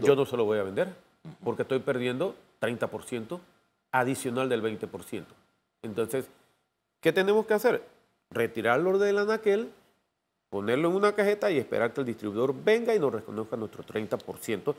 Yo no se lo voy a vender porque estoy perdiendo 30% adicional del 20%. Entonces, ¿qué tenemos que hacer? Retirarlo del anaquel, ponerlo en una cajeta y esperar que el distribuidor venga y nos reconozca nuestro 30%